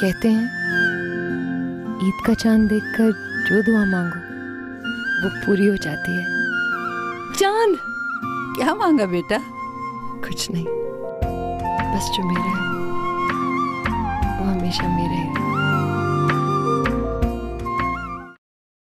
कहते हैं ईद का चाँद देखकर जो दुआ मांगो वो पूरी हो जाती है। चाँद? क्या मांगा बेटा? कुछ नहीं। बस जो मेरा है वो हमेशा मेरा है।